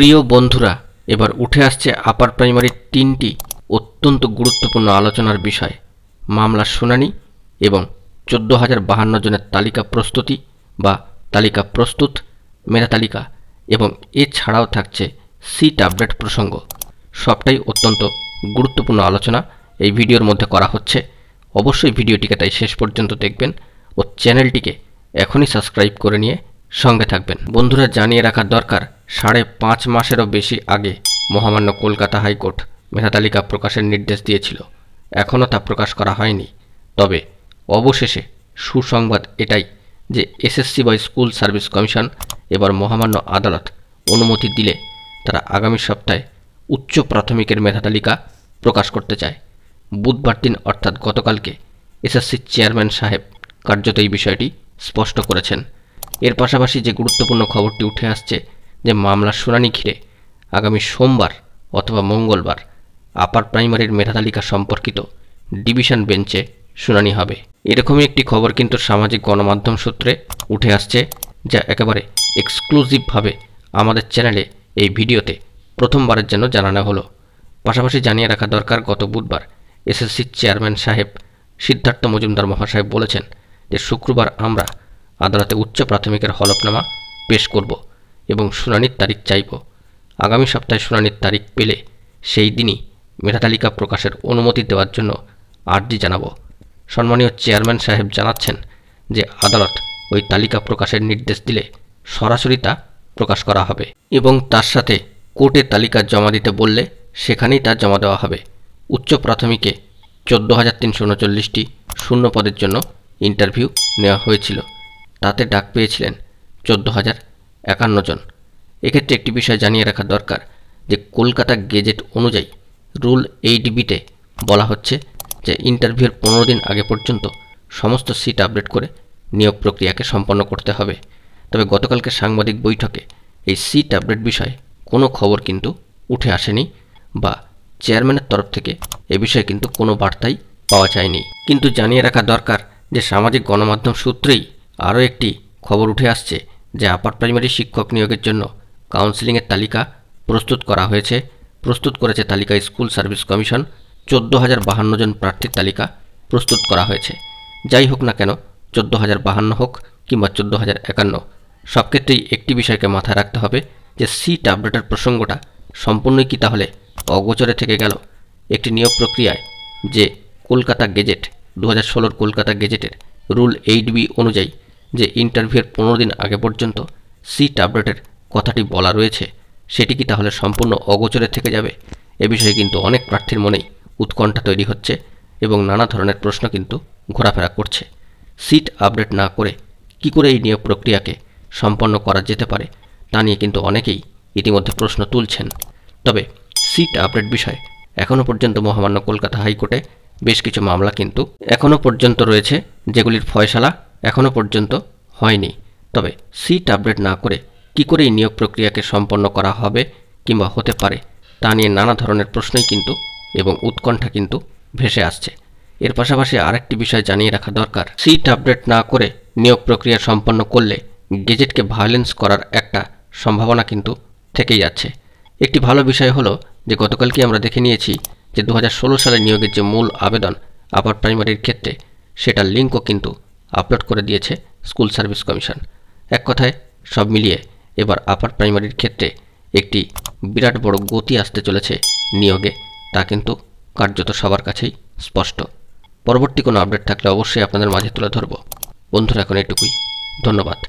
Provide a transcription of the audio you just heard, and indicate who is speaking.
Speaker 1: প্রিয় বন্ধুরা, এবার উঠে আসছে আপার প্রাইমারির তিনটি অত্যন্ত গুরুত্বপূর্ণ আলোচনার বিষয় মামলার শুনানি এবং চোদ্দ হাজার বাহান্ন জনের তালিকা প্রস্তুতি বা তালিকা প্রস্তুত, মেধা তালিকা এবং এছাড়াও থাকছে সিট আপডেট প্রসঙ্গ। সবটাই অত্যন্ত গুরুত্বপূর্ণ আলোচনা। এই ভিডিওর মধ্যে করা হচ্ছে। অবশ্যই ভিডিওটিকে তাই শেষ পর্যন্ত দেখবেন ও চ্যানেলটিকে এখনই সাবস্ক্রাইব করে নিয়ে সঙ্গে থাকবেন। বন্ধুরা জানিয়ে রাখার দরকার, সাড়ে পাঁচ মাসেরও বেশি আগে মহামান্য কলকাতা হাইকোর্ট মেধাতালিকা প্রকাশের নির্দেশ দিয়েছিল। এখনও তা প্রকাশ করা হয়নি। তবে অবশেষে সুসংবাদ এটাই যে এসএসসি বা স্কুল সার্ভিস কমিশন এবার মহামান্য আদালত অনুমতি দিলে তারা আগামী সপ্তাহে উচ্চ প্রাথমিকের মেধাতালিকা প্রকাশ করতে চায়। বুধবার দিন অর্থাৎ গতকালকে এসএসসির চেয়ারম্যান সাহেব কার্যত এই বিষয়টি স্পষ্ট করেছেন। এর পাশাপাশি যে গুরুত্বপূর্ণ খবরটি উঠে আসছে, যে মামলার শুনানি ঘিরে আগামী সোমবার অথবা মঙ্গলবার আপার প্রাইমারির মেধা তালিকা সম্পর্কিত ডিভিশন বেঞ্চে শুনানি হবে। এরকমই একটি খবর কিন্তু সামাজিক গণমাধ্যম সূত্রে উঠে আসছে, যা একেবারে এক্সক্লুসিভভাবে আমাদের চ্যানেলে এই ভিডিওতে প্রথমবারের জন্য জানানো হলো। পাশাপাশি জানিয়ে রাখা দরকার, গত বুধবার এসএসসির চেয়ারম্যান সাহেব সিদ্ধার্থ মজুমদার মহাশয় বলেছেন যে, শুক্রবার আমরা আদালতে উচ্চ প্রাথমিকের হলফনামা পেশ করব এবং শুনানির তারিখ চাইব। আগামী সপ্তাহে শুনানির তারিখ পেলে সেই দিনই মেধা তালিকা প্রকাশের অনুমতি দেওয়ার জন্য আর্জি জানাব। সম্মানীয় চেয়ারম্যান সাহেব জানাচ্ছেন যে আদালত ওই তালিকা প্রকাশের নির্দেশ দিলে সরাসরি তা প্রকাশ করা হবে এবং তার সাথে কোর্টে তালিকা জমা দিতে বললে সেখানেই তা জমা দেওয়া হবে। উচ্চ প্রাথমিকে চোদ্দ হাজার তিনশো উনচল্লিশটি শূন্য পদের জন্য ইন্টারভিউ নেওয়া হয়েছিল। তাতে ডাক পেয়েছিলেন চোদ্দ হাজার একান্ন জন। এক্ষেত্রে একটি বিষয় জানিয়ে রাখা দরকার যে কলকাতা গেজেট অনুযায়ী রুল এইট বিতে বলা হচ্ছে যে ইন্টারভিউর পনেরো দিন আগে পর্যন্ত সমস্ত সিট আপডেট করে নিয়োগ প্রক্রিয়াকে সম্পন্ন করতে হবে। তবে গতকালকে সাংবাদিক বৈঠকে এই সিট আপডেট বিষয়ে কোনো খবর কিন্তু উঠে আসেনি বা চেয়ারম্যানের তরফ থেকে এ বিষয়ে কিন্তু কোনো বার্তাই পাওয়া যায়নি। কিন্তু জানিয়ে রাখা দরকার যে সামাজিক গণমাধ্যম সূত্রেই আরও একটি খবর উঠে আসছে যে আপার প্রাইমারি শিক্ষক নিয়োগের জন্য কাউন্সিলিংয়ের তালিকা প্রস্তুত করা হয়েছে। প্রস্তুত করেছে তালিকা স্কুল সার্ভিস কমিশন। চোদ্দ হাজার বাহান্ন জন প্রার্থীর তালিকা প্রস্তুত করা হয়েছে। যাই হোক না কেন, চোদ্দ হাজার বাহান্ন হোক কিংবা চোদ্দ হাজার একান্ন, সব ক্ষেত্রেই একটি বিষয়কে মাথায় রাখতে হবে যে সিট আপডেটের প্রসঙ্গটা সম্পূর্ণই কি তাহলে অগোচরে থেকে গেল? একটি নিয়োগ প্রক্রিয়ায় যে কলকাতা গেজেট দু হাজার কলকাতা গেজেটের রুল এইট বি অনুযায়ী যে ইন্টারভিউয়ের পনেরো দিন আগে পর্যন্ত সিট আপডেটের কথাটি বলা রয়েছে, সেটি কি তাহলে সম্পূর্ণ অগোচরে থেকে যাবে? এ বিষয়ে কিন্তু অনেক প্রার্থীর মনেই উৎকণ্ঠা তৈরি হচ্ছে এবং নানা ধরনের প্রশ্ন কিন্তু ঘোরাফেরা করছে। সিট আপডেট না করে কি করে এই নিয়োগ প্রক্রিয়াকে সম্পন্ন করা যেতে পারে, তা নিয়ে কিন্তু অনেকেই ইতিমধ্যে প্রশ্ন তুলছেন। তবে সিট আপডেট বিষয়ে এখনও পর্যন্ত মহামান্য কলকাতা হাইকোর্টে বেশ কিছু মামলা কিন্তু এখনও পর্যন্ত রয়েছে, যেগুলির ফয়সালা এখনও পর্যন্ত হয়নি। তবে সিট আপডেট না করে কি করে এই নিয়োগ প্রক্রিয়াকে সম্পন্ন করা হবে কিংবা হতে পারে, তা নিয়ে নানা ধরনের প্রশ্নই কিন্তু এবং উৎকণ্ঠা কিন্তু ভেসে আসছে। এর পাশাপাশি আরেকটি বিষয় জানিয়ে রাখা দরকার। সিট আপডেট না করে নিয়োগ প্রক্রিয়া সম্পন্ন করলে গেজেটকে ভায়োলেন্স করার একটা সম্ভাবনা কিন্তু থেকেই যাচ্ছে। একটি ভালো বিষয় হলো যে গতকালকে আমরা দেখে নিয়েছি যে দু হাজার ষোলো সালে নিয়োগের যে মূল আবেদন আপার প্রাইমারির ক্ষেত্রে, সেটার লিঙ্কও কিন্তু আপলোড করে দিয়েছে স্কুল সার্ভিস কমিশন। এক কথায়, সব মিলিয়ে এবার আপার প্রাইমারির ক্ষেত্রে একটি বিরাট বড় গতি আসতে চলেছে নিয়োগে, তা কিন্তু কার্যত সবার কাছেই স্পষ্ট। পরবর্তী কোনো আপডেট থাকলে অবশ্যই আপনাদের মাঝে তুলে ধরব। বন্ধুরা, এখন এটুকুই। ধন্যবাদ।